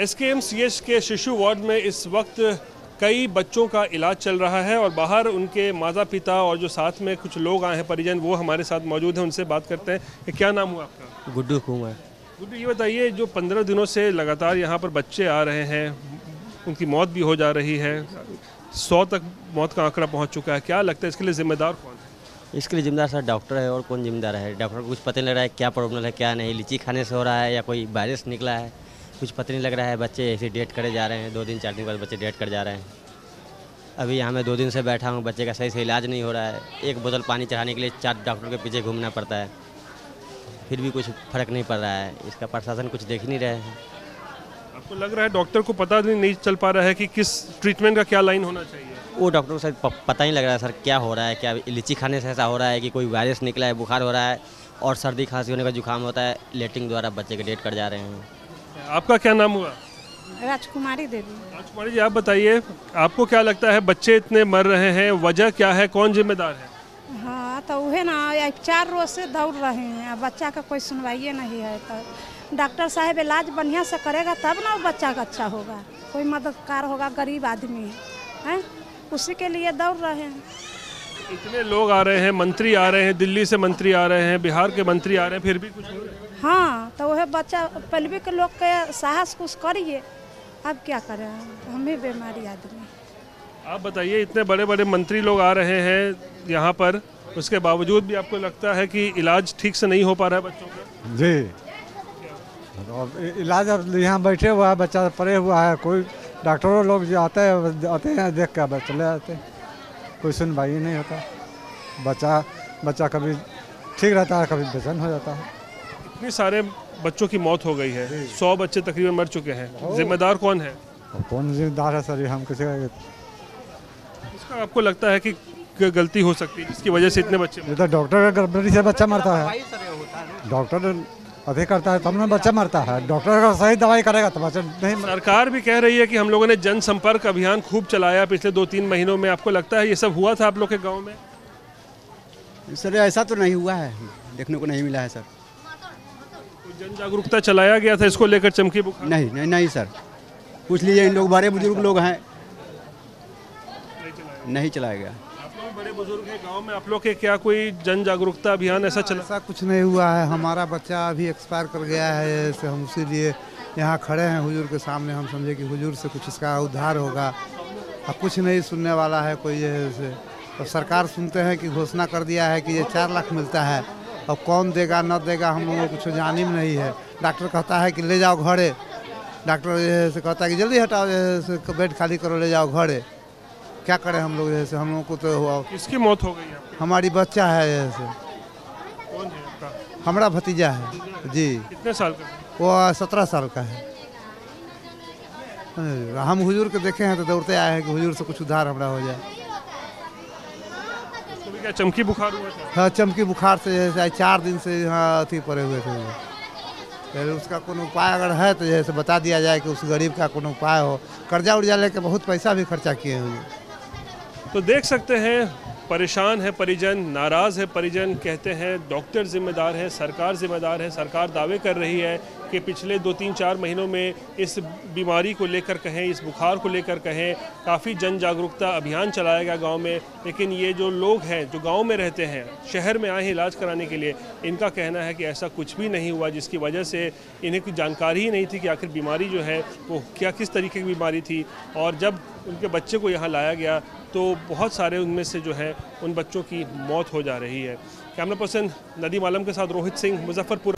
S के M C H के शिशु वार्ड में इस वक्त कई बच्चों का इलाज चल रहा है और बाहर उनके माता पिता और जो साथ में कुछ लोग आए हैं परिजन वो हमारे साथ मौजूद हैं उनसे बात करते हैं। क्या नाम हुआ आपका? गुड्डू कुमार। गुड्डू ये बताइए जो पंद्रह दिनों से लगातार यहाँ पर बच्चे आ रहे हैं उनकी मौत भी हो जा रही है सौ तक मौत का आंकड़ा पहुँच चुका है क्या लगता है इसके लिए जिम्मेदार कौन है? इसके लिए जिम्मेदार सर डॉक्टर है और कौन जिम्मेदार है? डॉक्टर को कुछ पता नहीं लग रहा है क्या प्रॉब्लम है क्या नहीं लीची खाने से हो रहा है या कोई वायरस निकला है? कुछ पता नहीं लग रहा है बच्चे ऐसे डेट करे जा रहे हैं दो दिन चार दिन बाद बच्चे डेट कर जा रहे हैं। अभी यहाँ मैं दो दिन से बैठा हूँ बच्चे का सही से इलाज नहीं हो रहा है। एक बोतल पानी चढ़ाने के लिए चार डॉक्टर के पीछे घूमना पड़ता है। फिर भी कुछ फ़र्क नहीं पड़ रहा है इसका प्रशासन कुछ देख नहीं रहे हैं। आपको लग रहा है डॉक्टर को पता नहीं नहीं चल पा रहा है कि किस ट्रीटमेंट का क्या लाइन होना चाहिए? वो डॉक्टर को शायद प- पता ही नहीं लग रहा है सर क्या हो रहा है? क्या लीची खाने से ऐसा हो रहा है कि कोई वायरस निकला है बुखार हो रहा है? और सर्दी खांसी होने का जुकाम होता है लेटिंग द्वारा बच्चे के डेट कर जा रहे हैं। आपका क्या नाम हुआ? राजकुमारी देवी। राजकुमारी जी आप बताइए आपको क्या लगता है बच्चे इतने मर रहे हैं वजह क्या है कौन जिम्मेदार है? हाँ तो वह ना चार रोज से दौड़ रहे हैं बच्चा का कोई सुनवाइए नहीं है तो डॉक्टर साहब इलाज बढ़िया से करेगा तब ना वो बच्चा का अच्छा होगा कोई मददगार होगा गरीब आदमी है हैं? उसी के लिए दौड़ रहे हैं। इतने लोग आ रहे हैं मंत्री आ रहे हैं दिल्ली से मंत्री आ रहे हैं बिहार के मंत्री आ रहे हैं फिर भी कुछ हो रहा है हाँ तो वह बच्चा पहले के लोग के साहस कुछ करिए। अब क्या करें? हम भी बीमारी आदमी आप बताइए इतने बड़े बड़े मंत्री लोग आ रहे हैं यहाँ पर। उसके बावजूद भी आपको लगता है कि इलाज ठीक से नहीं हो पा रहा है बच्चों का? जी। अब इलाज अब यहाँ बैठे हुआ है बच्चा पड़े हुआ है। कोई डॉक्टरों लोग जो आते हैं आते हैं देख के बस चले जाते हैं। कोई सुनवाई नहीं होता। बच्चा बच्चा कभी ठीक रहता है कभी बेचैन हो जाता है। इतने सारे बच्चों की मौत हो गई है। सौ बच्चे तकरीबन मर चुके हैं। जिम्मेदार कौन है? कौन जिम्मेदार है सर? हम किसी का इसका आपको लगता है कि गलती हो सकती है? जिसकी वजह से इतने बच्चे ये तो डॉक्टर का गड़बड़ी से बच्चा मरता है। डॉक्टर अधिक करता है तब ना बच्चा मरता है। डॉक्टर अगर सही दवाई करेगा तो बच्चा नहीं सरकार भी कह रही है कि हम लोगों ने जनसंपर्क अभियान खूब चलाया पिछले दो तीन महीनों में। आपको लगता है ये सब हुआ था आप लोग के गाँव में? सर ऐसा तो नहीं हुआ है। देखने को नहीं मिला है सर। जन जागरूकता चलाया गया था इसको लेकर चमकी बुखार? नहीं नहीं नहीं सर। पूछ लीजिए इन लोग बड़े बुज़ुर्ग लोग हैं। नहीं चलाया गया। बड़े बुज़ुर्ग हैं गाँव में आप लोग के क्या कोई जन जागरूकता अभियान ऐसा चला? ऐसा कुछ नहीं हुआ है। हमारा बच्चा अभी एक्सपायर कर गया है ऐसे हम इसीलिए यहाँ खड़े हैं। हुजूर के सामने हम समझे कि हुजूर से कुछ इसका उद्धार होगा। अब कुछ नहीं सुनने वाला है कोई ये तो सरकार सुनते हैं कि घोषणा कर दिया है कि ये चार लाख मिलता है। अब कौन देगा न देगा हम लोगों को कुछ जानी में नहीं है। डॉक्टर कहता है कि ले जाओ घरे डॉक्टर से कहता है कि जल्दी हटाओ ये से बेड खाली करो ले जाओ घरे क्या करें हम लोग जैसे हम लोगों को तो हुआ। किसकी मौत हो गई हमारी बच्चा है जैसे कौन है आपका? हमारा भतीजा है? जी। कितने साल का? वो सत्रह साल का है। हम हुजूर के देखे हैं तो दौड़ते आए हैं कि हुजूर से कुछ उधार हमारा हो जाए। उसको भी क्या चमकी बुखार हुआ था? हाँ चमकी बुखार से जैसे चार दिन से यहाँ अथी पड़े हुए थे। पहले उसका कोनो उपाय अगर है तो जैसे बता दिया जाए कि उस गरीब का कोनो उपाय हो। कर्जा उर्जा लेके बहुत पैसा भी खर्चा किए हुए। तो देख सकते हैं परेशान है परिजन नाराज़ है परिजन कहते हैं डॉक्टर जिम्मेदार है सरकार जिम्मेदार है सरकार दावे कर रही है कि पिछले दो तीन चार महीनों में इस बीमारी को लेकर कहें, इस बुखार को लेकर कहें, काफ़ी जन जागरूकता अभियान चलाया गया गाँव में। लेकिन ये जो लोग हैं, जो गाँव में रहते हैं, शहर में आए हैं इलाज कराने के लिए, इनका कहना है कि ऐसा कुछ भी नहीं हुआ जिसकी वजह से इन्हें कोई जानकारी ही नहीं थी कि आखिर बीमारी जो है, वो क्या, किस तरीके की बीमारी थी। और जब उनके बच्चे को यहाँ लाया गया तो बहुत सारे उनमें से जो है, उन बच्चों की मौत हो जा रही है। कैमरा पर्सन नदीम आलम के साथ रोहित सिंह, मुजफ्फरपुर।